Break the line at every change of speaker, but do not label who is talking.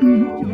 chúng